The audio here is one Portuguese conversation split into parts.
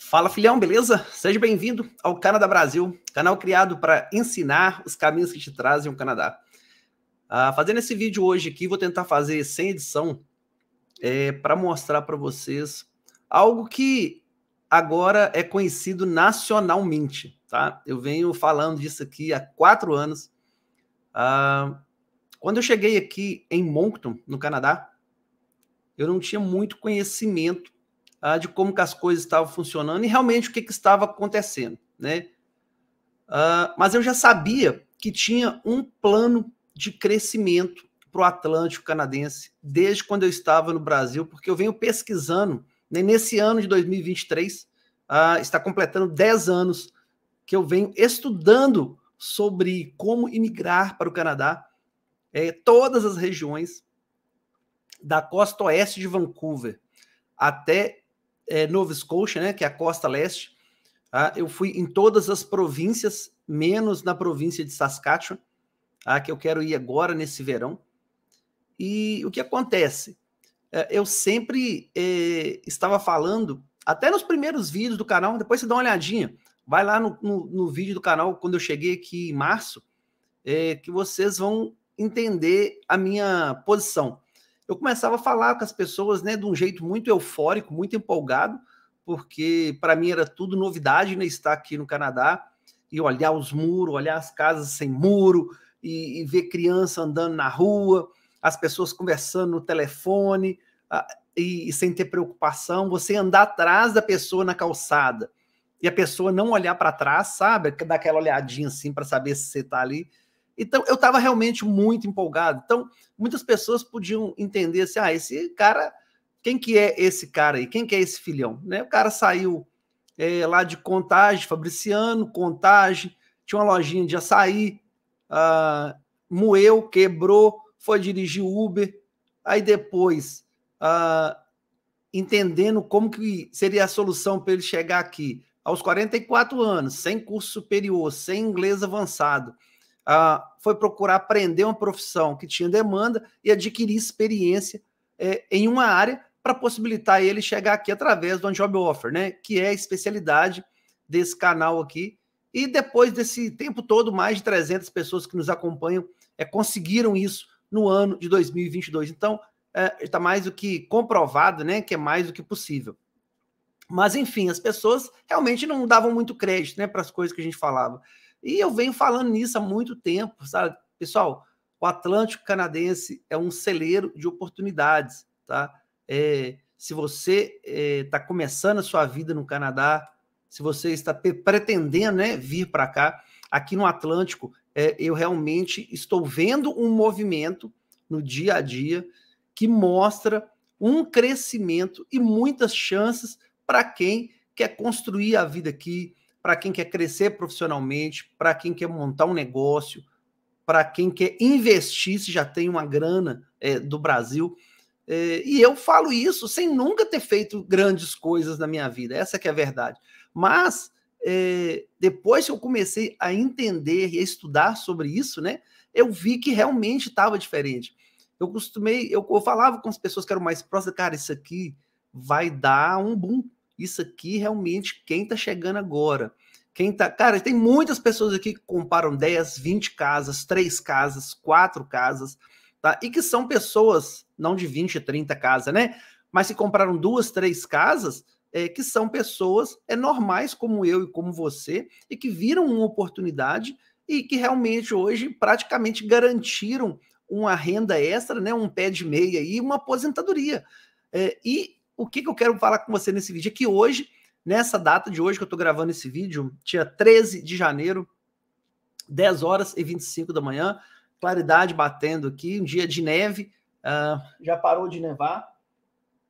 Fala filhão, beleza? Seja bem-vindo ao Canadá Brasil, canal criado para ensinar os caminhos que te trazem o Canadá. Ah, fazendo esse vídeo hoje aqui, vou tentar fazer sem edição é, para mostrar para vocês algo que agora é conhecido nacionalmente, tá? Eu venho falando disso aqui há quatro anos. Ah, quando eu cheguei aqui em Moncton, no Canadá, eu não tinha muito conhecimento uh, de como que as coisas estavam funcionando e realmente o que, que estava acontecendo, né? Uh, mas eu já sabia que tinha um plano de crescimento para o Atlântico canadense desde quando eu estava no Brasil, porque eu venho pesquisando né, nesse ano de 2023, uh, ah, está completando 10 anos que eu venho estudando sobre como imigrar para o Canadá, é, todas as regiões da costa oeste de Vancouver até é, Nova Scotia, né, que é a costa leste. Tá? Eu fui em todas as províncias, menos na província de Saskatchewan, tá? que eu quero ir agora nesse verão. E o que acontece? É, eu sempre é, estava falando, até nos primeiros vídeos do canal, depois você dá uma olhadinha, vai lá no, no, no vídeo do canal, quando eu cheguei aqui em março, é, que vocês vão entender a minha posição eu começava a falar com as pessoas, né, de um jeito muito eufórico, muito empolgado, porque para mim era tudo novidade, né, estar aqui no Canadá e olhar os muros, olhar as casas sem muro e, e ver criança andando na rua, as pessoas conversando no telefone e, e sem ter preocupação, você andar atrás da pessoa na calçada e a pessoa não olhar para trás, sabe, dar aquela olhadinha assim para saber se você está ali então, eu estava realmente muito empolgado. Então, muitas pessoas podiam entender assim: ah, esse cara, quem que é esse cara aí? Quem que é esse filhão? Né? O cara saiu é, lá de Contagem, Fabriciano, Contagem, tinha uma lojinha de açaí, uh, moeu, quebrou, foi dirigir Uber, aí depois, uh, entendendo como que seria a solução para ele chegar aqui, aos 44 anos, sem curso superior, sem inglês avançado, uh, foi procurar aprender uma profissão que tinha demanda e adquirir experiência é, em uma área para possibilitar ele chegar aqui através do Job Offer, né? Que é a especialidade desse canal aqui. E depois desse tempo todo, mais de 300 pessoas que nos acompanham é, conseguiram isso no ano de 2022. Então, está é, mais do que comprovado, né? Que é mais do que possível. Mas, enfim, as pessoas realmente não davam muito crédito né, para as coisas que a gente falava. E eu venho falando nisso há muito tempo, sabe? Pessoal, o Atlântico Canadense é um celeiro de oportunidades, tá? É, se você está é, começando a sua vida no Canadá, se você está pretendendo né, vir para cá, aqui no Atlântico, é, eu realmente estou vendo um movimento no dia a dia que mostra um crescimento e muitas chances para quem quer construir a vida aqui, para quem quer crescer profissionalmente, para quem quer montar um negócio, para quem quer investir, se já tem uma grana é, do Brasil. É, e eu falo isso sem nunca ter feito grandes coisas na minha vida, essa que é a verdade. Mas é, depois que eu comecei a entender e a estudar sobre isso, né, eu vi que realmente estava diferente. Eu costumei, eu, eu falava com as pessoas que eram mais próximas, cara, isso aqui vai dar um boom isso aqui realmente, quem está chegando agora, quem tá. Cara, tem muitas pessoas aqui que comparam 10, 20 casas, 3 casas, 4 casas, tá? E que são pessoas, não de 20, 30 casas, né? Mas que compraram duas, três casas, é, que são pessoas é, normais como eu e como você, e que viram uma oportunidade e que realmente hoje praticamente garantiram uma renda extra, né, um pé de meia e uma aposentadoria. É, e o que, que eu quero falar com você nesse vídeo é que hoje, nessa data de hoje que eu estou gravando esse vídeo, dia 13 de janeiro, 10 horas e 25 da manhã, claridade batendo aqui, um dia de neve, uh, já parou de nevar,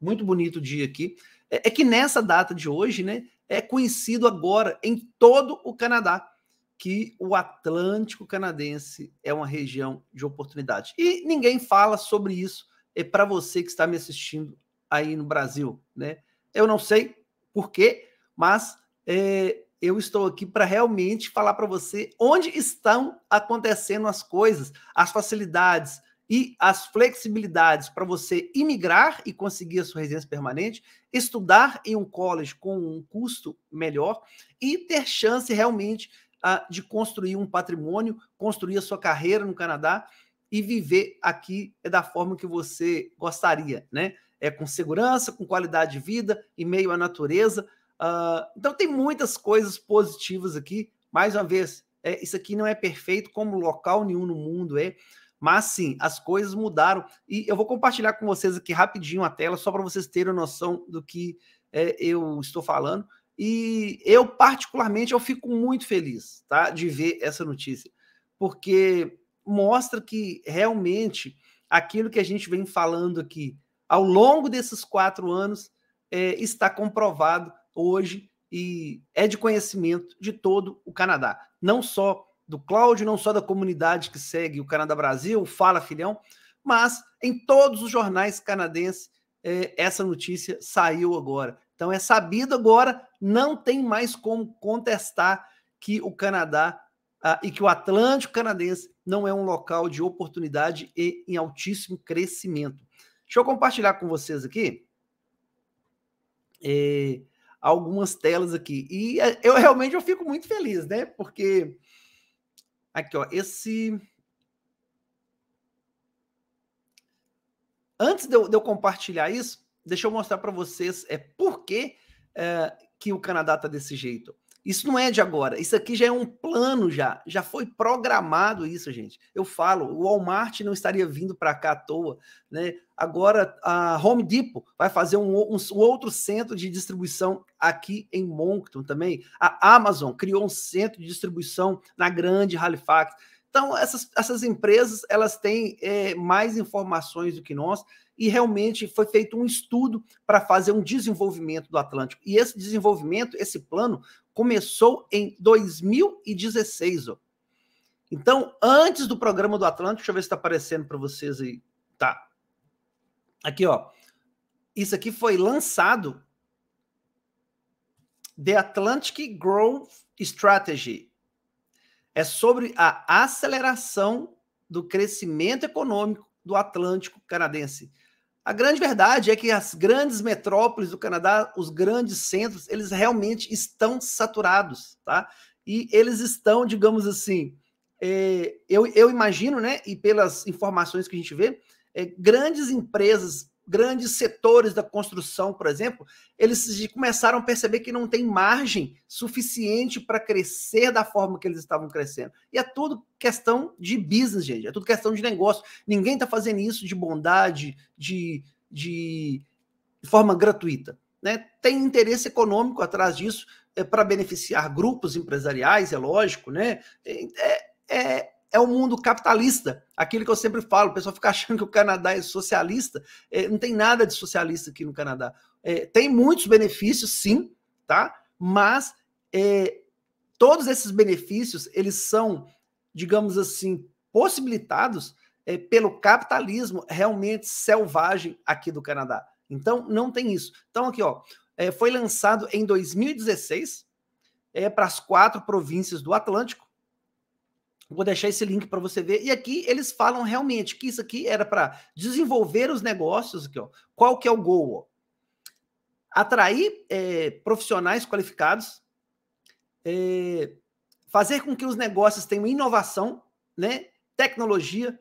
muito bonito dia aqui. É, é, que nessa data de hoje, né, é conhecido agora em todo o Canadá que o Atlântico Canadense é uma região de oportunidade. E ninguém fala sobre isso. É para você que está me assistindo aí no Brasil, né? Eu não sei por quê, mas é, eu estou aqui para realmente falar para você onde estão acontecendo as coisas, as facilidades e as flexibilidades para você imigrar e conseguir a sua residência permanente, estudar em um college com um custo melhor e ter chance realmente uh, de construir um patrimônio, construir a sua carreira no Canadá e viver aqui da forma que você gostaria, né? É com segurança, com qualidade de vida, em meio à natureza. Uh, então tem muitas coisas positivas aqui. Mais uma vez, é, isso aqui não é perfeito, como local nenhum no mundo é. Mas sim, as coisas mudaram. E eu vou compartilhar com vocês aqui rapidinho a tela, só para vocês terem noção do que é, eu estou falando. E eu, particularmente, eu fico muito feliz tá, de ver essa notícia, porque mostra que realmente aquilo que a gente vem falando aqui ao longo desses quatro anos é, está comprovado hoje e é de conhecimento de todo o Canadá. Não só do Cláudio, não só da comunidade que segue o Canadá Brasil, Fala Filhão, mas em todos os jornais canadenses é, essa notícia saiu agora. Então é sabido agora, não tem mais como contestar que o Canadá ah, e que o Atlântico canadense não é um local de oportunidade e em altíssimo crescimento. Deixa eu compartilhar com vocês aqui é, algumas telas aqui. E é, eu realmente eu fico muito feliz, né? Porque Aqui, ó, esse. Antes de eu, de eu compartilhar isso, deixa eu mostrar para vocês é, por que, é, que o Canadá está desse jeito. Isso não é de agora, isso aqui já é um plano já, já foi programado isso, gente. Eu falo, o Walmart não estaria vindo para cá à toa, né? Agora a Home Depot vai fazer um, um, um, outro centro de distribuição aqui em Moncton também. A Amazon criou um centro de distribuição na grande Halifax. Então, essas, essas empresas elas têm é, mais informações do que nós e realmente foi feito um estudo para fazer um desenvolvimento do Atlântico. E esse desenvolvimento, esse plano, começou em 2016. Ó. Então, antes do programa do Atlântico, deixa eu ver se está aparecendo para vocês aí. Tá. Aqui, ó. Isso aqui foi lançado The Atlantic Growth Strategy. É sobre a aceleração do crescimento econômico do Atlântico canadense. A grande verdade é que as grandes metrópoles do Canadá, os grandes centros, eles realmente estão saturados, tá? E eles estão, digamos assim, é, eu, eu imagino, né? E pelas informações que a gente vê, é, grandes empresas, grandes setores da construção, por exemplo, eles começaram a perceber que não tem margem suficiente para crescer da forma que eles estavam crescendo. E é tudo questão de business, gente, é tudo questão de negócio. Ninguém está fazendo isso de bondade, de, de, forma gratuita. Né? Tem interesse econômico atrás disso é, para beneficiar grupos empresariais, é lógico, né? É, é, é o mundo capitalista. Aquilo que eu sempre falo, o pessoal fica achando que o Canadá é socialista. É, não tem nada de socialista aqui no Canadá. É, tem muitos benefícios, sim, tá? Mas é, todos esses benefícios, eles são, digamos assim, possibilitados é, pelo capitalismo realmente selvagem aqui do Canadá. Então, não tem isso. Então, aqui, ó, é, foi lançado em 2016 é, para as quatro províncias do Atlântico Vou deixar esse link para você ver. E aqui eles falam realmente que isso aqui era para desenvolver os negócios. Aqui, ó. Qual que é o gol? Ó? Atrair é, profissionais qualificados, é, fazer com que os negócios tenham inovação, né, tecnologia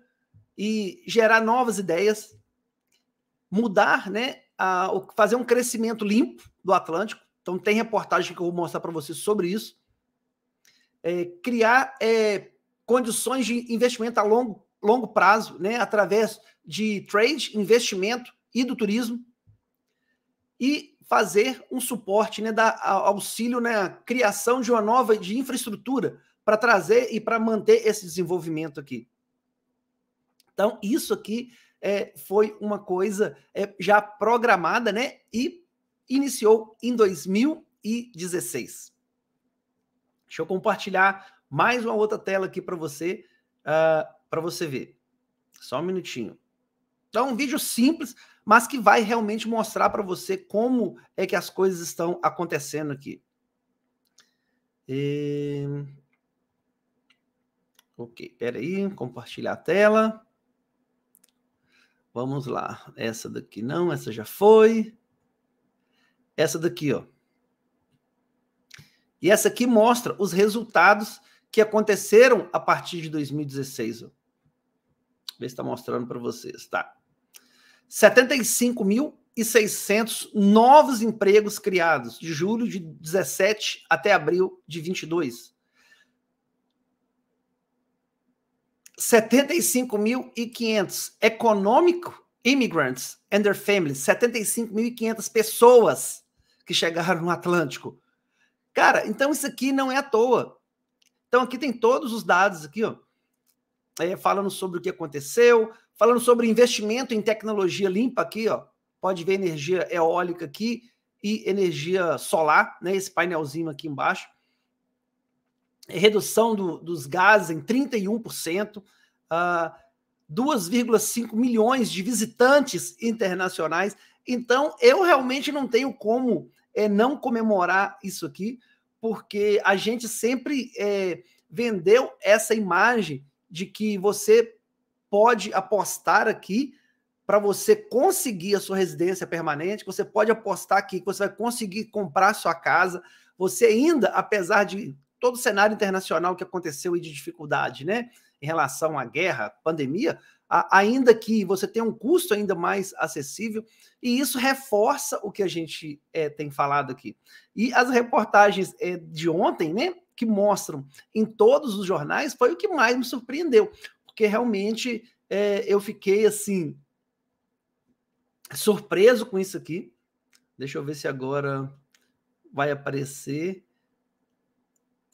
e gerar novas ideias, mudar, né, a, fazer um crescimento limpo do Atlântico. Então tem reportagem que eu vou mostrar para vocês sobre isso. É, criar é, condições de investimento a longo, longo prazo, né, através de trade, investimento e do turismo, e fazer um suporte, né, dar auxílio na criação de uma nova de infraestrutura para trazer e para manter esse desenvolvimento aqui. Então, isso aqui é, foi uma coisa é, já programada, né, e iniciou em 2016. Deixa eu compartilhar mais uma outra tela aqui para você, uh, ah, para você ver. Só um minutinho. Então, um vídeo simples, mas que vai realmente mostrar para você como é que as coisas estão acontecendo aqui. E... Ok, peraí, compartilhar a tela. Vamos lá. Essa daqui não, essa já foi. Essa daqui, ó. E essa aqui mostra os resultados que aconteceram a partir de 2016. Ó. Ver se está mostrando para vocês, tá? 75.600 novos empregos criados de julho de 17 até abril de 22. 75.500 econômico immigrants and their families, 75.500 pessoas que chegaram no Atlântico. Cara, então isso aqui não é à toa. Então aqui tem todos os dados aqui, ó, é, falando sobre o que aconteceu, falando sobre investimento em tecnologia limpa aqui, ó. Pode ver energia eólica aqui e energia solar, né? Esse painelzinho aqui embaixo redução do, dos gases em 31%, uh, 2,5 milhões de visitantes internacionais. Então, eu realmente não tenho como é, não comemorar isso aqui, porque a gente sempre é, vendeu essa imagem de que você pode apostar aqui para você conseguir a sua residência permanente, você pode apostar aqui que você vai conseguir comprar sua casa, você ainda, apesar de todo o cenário internacional que aconteceu e de dificuldade, né, em relação à guerra, pandemia, a, ainda que você tenha um custo ainda mais acessível, e isso reforça o que a gente é, tem falado aqui. E as reportagens é, de ontem, né, que mostram em todos os jornais, foi o que mais me surpreendeu, porque realmente é, eu fiquei assim surpreso com isso aqui. Deixa eu ver se agora vai aparecer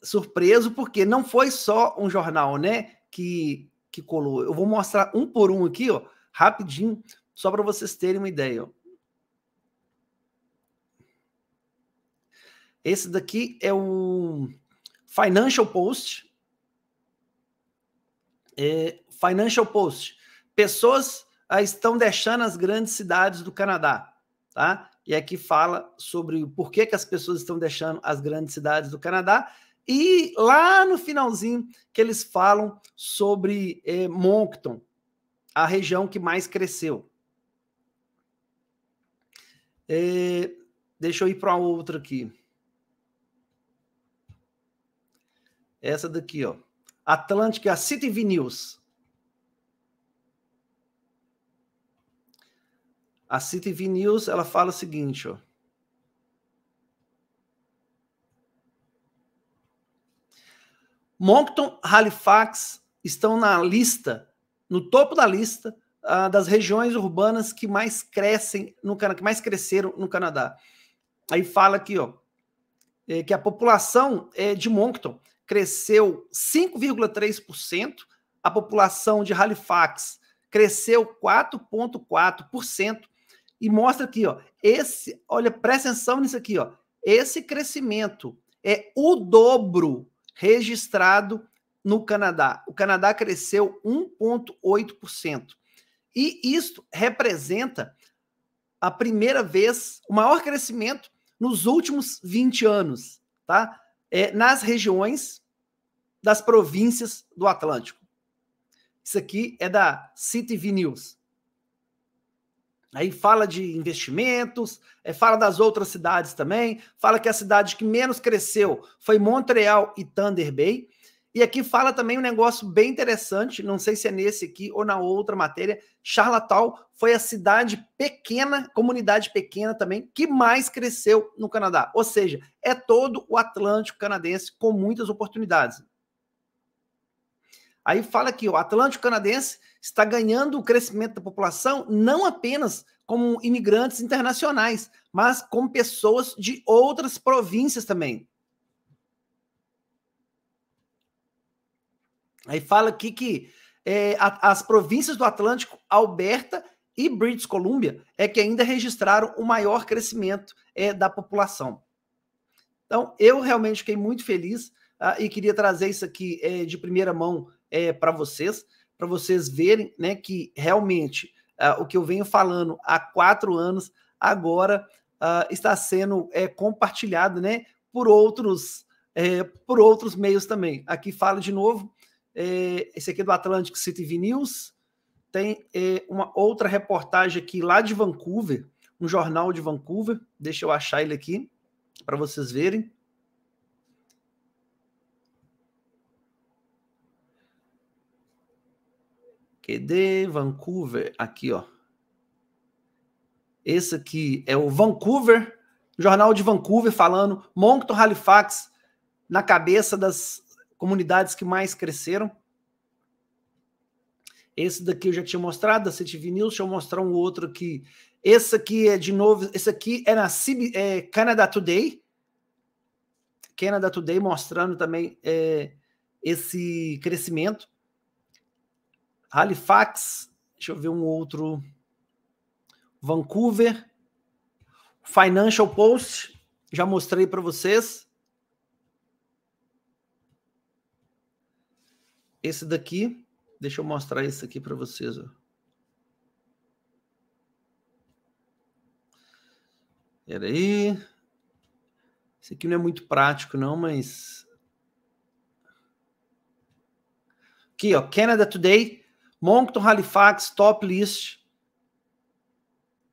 surpreso porque não foi só um jornal, né, que, que colou. Eu vou mostrar um por um aqui, ó, rapidinho, só para vocês terem uma ideia. Ó. Esse daqui é o Financial Post. É, Financial Post. Pessoas ah, estão deixando as grandes cidades do Canadá, tá? E aqui fala sobre por que, que as pessoas estão deixando as grandes cidades do Canadá e lá no finalzinho que eles falam sobre eh, Moncton, a região que mais cresceu. É, deixa eu ir para outra aqui. Essa daqui, ó. Atlântica City V News. A City V News, ela fala o seguinte, ó. Moncton, Halifax estão na lista, no topo da lista uh, das regiões urbanas que mais crescem no Canadá, que mais cresceram no Canadá. Aí fala aqui, ó, é, que a população é, de Moncton cresceu 5,3%, a população de Halifax cresceu 4,4%, e mostra aqui, ó, esse, olha, presta atenção nisso aqui, ó, esse crescimento é o dobro registrado no Canadá. O Canadá cresceu 1,8%. E isto representa a primeira vez, o maior crescimento nos últimos 20 anos, tá? É, nas regiões das províncias do Atlântico. Isso aqui é da CityV News. Aí fala de investimentos, é, fala das outras cidades também, fala que a cidade que menos cresceu foi Montreal e Thunder Bay. E aqui fala também um negócio bem interessante, não sei se é nesse aqui ou na outra matéria. Charlottetown foi a cidade pequena, comunidade pequena também, que mais cresceu no Canadá. Ou seja, é todo o Atlântico canadense com muitas oportunidades. Aí fala que o Atlântico canadense está ganhando o crescimento da população não apenas como imigrantes internacionais, mas como pessoas de outras províncias também. Aí fala aqui que é, as províncias do Atlântico, Alberta e British Columbia, é que ainda registraram o maior crescimento é, da população. Então, eu realmente fiquei muito feliz uh, e queria trazer isso aqui é, de primeira mão é, para vocês para vocês verem né, que realmente uh, o que eu venho falando há quatro anos agora uh, está sendo é, compartilhado né, por outros é, por outros meios também. Aqui fala de novo, é, esse aqui é do Atlantic City News, tem é, uma outra reportagem aqui lá de Vancouver, um jornal de Vancouver. Deixa eu achar ele aqui para vocês verem. QD Vancouver, aqui, ó. Esse aqui é o Vancouver, jornal de Vancouver, falando Moncton Halifax na cabeça das comunidades que mais cresceram. Esse daqui eu já tinha mostrado, da CTV News, deixa eu mostrar um outro aqui. Esse aqui é de novo, esse aqui é na CB, é, Canada Today. Canada Today mostrando também é, esse crescimento. Halifax, deixa eu ver um outro. Vancouver, Financial Post, já mostrei para vocês. Esse daqui, deixa eu mostrar esse aqui para vocês. Ó. Espera aí. Esse aqui não é muito prático, não, mas. Aqui, ó, Canada Today, Moncton Halifax, top list,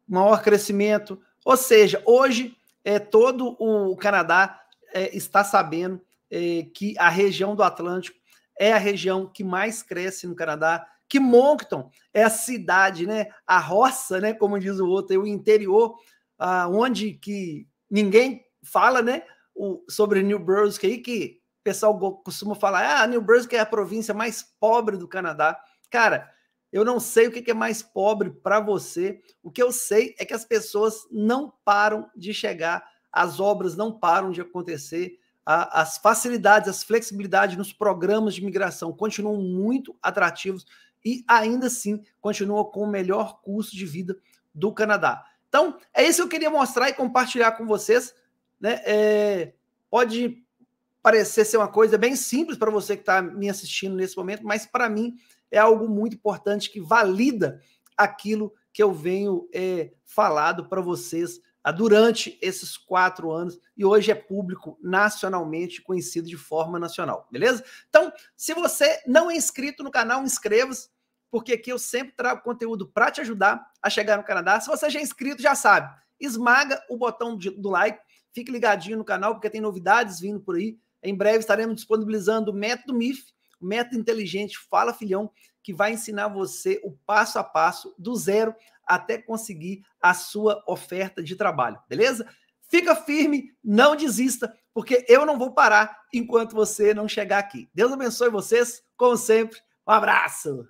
maior crescimento. Ou seja, hoje é, todo o Canadá é, está sabendo é, que a região do Atlântico é a região que mais cresce no Canadá, que Moncton é a cidade, né, a roça, né, como diz o outro, é o interior, ah, onde que ninguém fala, né, o, sobre New Brunswick aí, que o pessoal costuma falar, ah, New Brunswick é a província mais pobre do Canadá. Cara, eu não sei o que é mais pobre para você. O que eu sei é que as pessoas não param de chegar, as obras não param de acontecer, as facilidades, as flexibilidades nos programas de migração continuam muito atrativos e ainda assim continuam com o melhor custo de vida do Canadá. Então, é isso que eu queria mostrar e compartilhar com vocês. Né? É, pode parecer ser uma coisa bem simples para você que está me assistindo nesse momento, mas para mim é algo muito importante que valida aquilo que eu venho é, falado para vocês durante esses quatro anos e hoje é público nacionalmente conhecido de forma nacional, beleza? Então, se você não é inscrito no canal, inscreva-se, porque aqui eu sempre trago conteúdo para te ajudar a chegar no Canadá. Se você já é inscrito, já sabe, esmaga o botão de, do like, fique ligadinho no canal, porque tem novidades vindo por aí. Em breve estaremos disponibilizando o método MIF, método inteligente Fala Filhão, que vai ensinar você o passo a passo do zero até conseguir a sua oferta de trabalho, beleza? Fica firme, não desista, porque eu não vou parar enquanto você não chegar aqui. Deus abençoe vocês, como sempre. Um abraço!